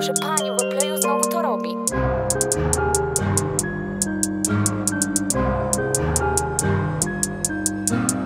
Proszę pani, w znowu to robi. thank